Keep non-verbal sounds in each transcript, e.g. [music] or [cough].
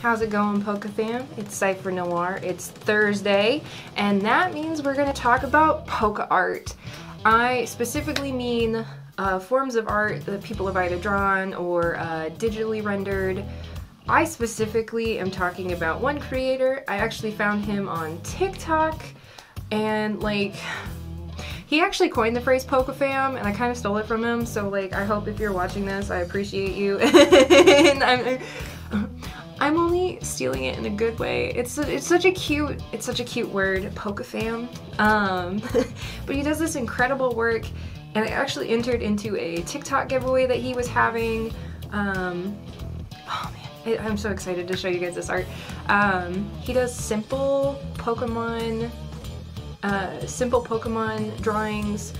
How's it going, Poke fam? It's Seifer Noir. It's Thursday, and that means we're gonna talk about Poke art. I specifically mean uh, forms of art that people have either drawn or uh, digitally rendered. I specifically am talking about one creator. I actually found him on TikTok, and like, he actually coined the phrase PokeFam, and I kind of stole it from him. So like, I hope if you're watching this, I appreciate you. [laughs] and I'm, in a good way. It's it's such a cute it's such a cute word, Pokefam. Um, [laughs] but he does this incredible work, and I actually entered into a TikTok giveaway that he was having. Um, oh man, I'm so excited to show you guys this art. Um, he does simple Pokemon, uh, simple Pokemon drawings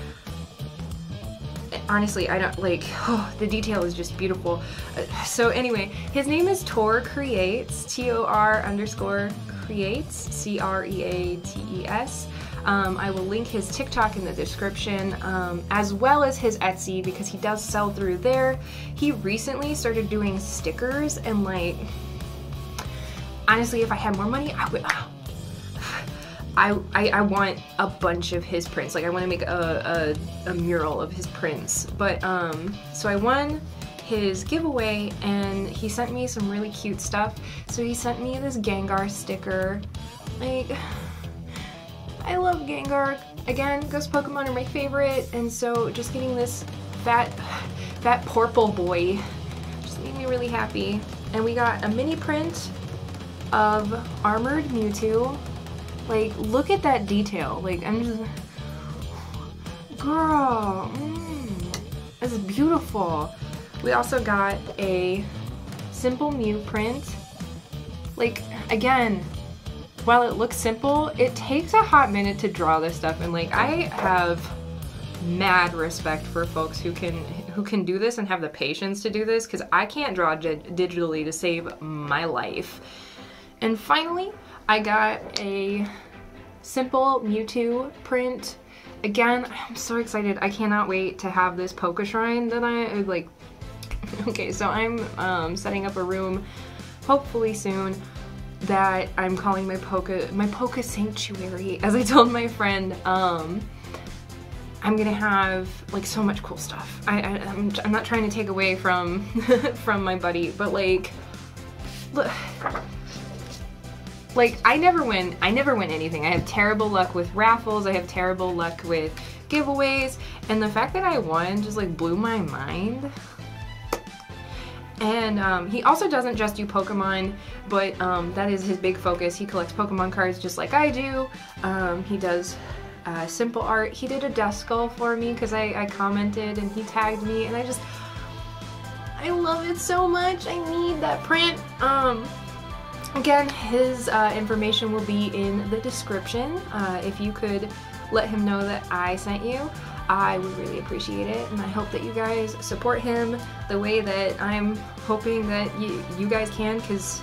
honestly, I don't like, [sighs] oh, the detail is just beautiful. Uh, so anyway, his name is Tor Creates, T-O-R underscore creates, C-R-E-A-T-E-S. Um, I will link his TikTok in the description, um, as well as his Etsy because he does sell through there. He recently started doing stickers and like, honestly, if I had more money, I would, [sighs] I, I, I, want a bunch of his prints. Like I want to make a, a, a, mural of his prints. But um, so I won his giveaway and he sent me some really cute stuff. So he sent me this Gengar sticker. Like, I love Gengar. Again, Ghost Pokemon are my favorite. And so just getting this fat, fat purple boy just made me really happy. And we got a mini print of Armored Mewtwo like, look at that detail. Like, I'm just... Girl, mm, it's beautiful. We also got a simple Mew print. Like, again, while it looks simple, it takes a hot minute to draw this stuff. And like, I have mad respect for folks who can who can do this and have the patience to do this because I can't draw digitally to save my life. And finally, I got a simple Mewtwo print. Again, I'm so excited. I cannot wait to have this Poke Shrine that I, like, [laughs] okay, so I'm um, setting up a room, hopefully soon, that I'm calling my Poke, my Poke Sanctuary. As I told my friend, um, I'm gonna have like so much cool stuff. I, I am not trying to take away from [laughs] from my buddy, but like, look, like I never win I never win anything. I have terrible luck with raffles, I have terrible luck with giveaways, and the fact that I won just like blew my mind. And um, he also doesn't just do Pokemon, but um, that is his big focus. He collects Pokemon cards just like I do. Um, he does uh, simple art. He did a Duskull for me because I, I commented and he tagged me and I just, I love it so much. I need that print. Um, Again, his uh, information will be in the description. Uh, if you could let him know that I sent you, I would really appreciate it. And I hope that you guys support him the way that I'm hoping that you, guys can because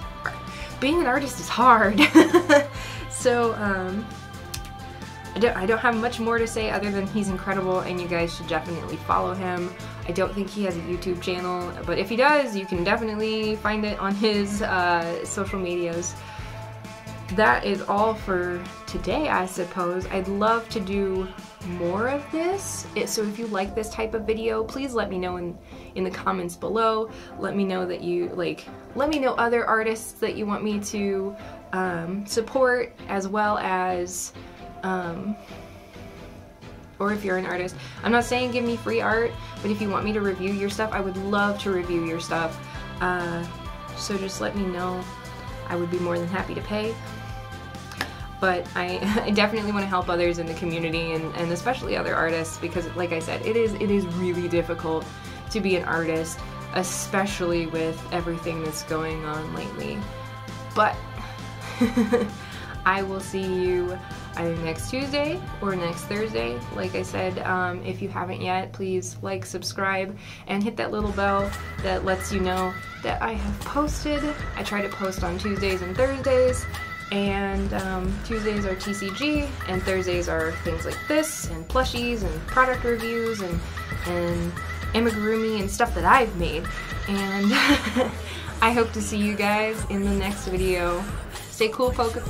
being an artist is hard. [laughs] so, um, I don't, I don't have much more to say other than he's incredible and you guys should definitely follow him. I don't think he has a YouTube channel, but if he does, you can definitely find it on his uh, social medias. That is all for today, I suppose. I'd love to do more of this. It, so if you like this type of video, please let me know in, in the comments below. Let me know that you, like, let me know other artists that you want me to um, support, as well as um, or if you're an artist. I'm not saying give me free art, but if you want me to review your stuff, I would love to review your stuff. Uh, so just let me know. I would be more than happy to pay. But I, [laughs] I definitely want to help others in the community and, and especially other artists because like I said, it is it is really difficult to be an artist, especially with everything that's going on lately. But [laughs] I will see you either next Tuesday or next Thursday. Like I said, um, if you haven't yet, please like, subscribe, and hit that little bell that lets you know that I have posted. I try to post on Tuesdays and Thursdays, and um, Tuesdays are TCG, and Thursdays are things like this, and plushies, and product reviews, and, and amigurumi and stuff that I've made. And [laughs] I hope to see you guys in the next video. Stay cool, Poke